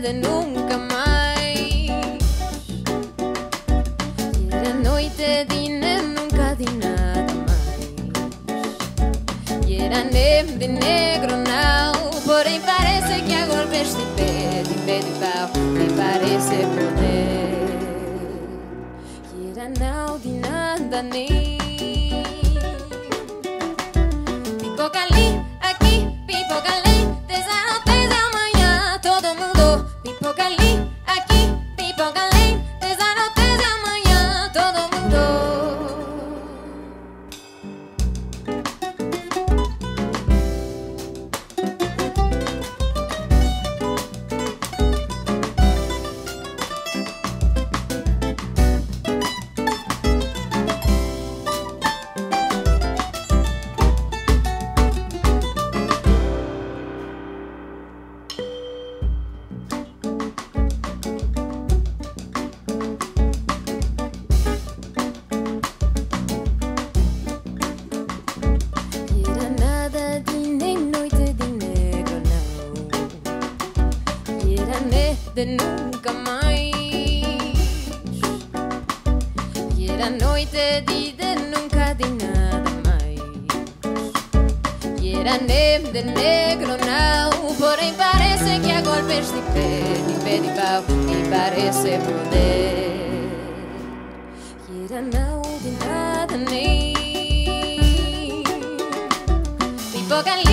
de nunca más. Ieri noite dine nunca di nada mais. E era neve de negro não, porém parece que a golpes de pé, de pé de pau, me parece poder. E era não de nada nem. Ficou calente. Mundo pipoca de nunca mais. E era noite de, de nunca de nada mais. E era nem de negro não, porém parece que há golpes de pé, de pé de pau, e parece poder. E era não de nada nem. Pipoca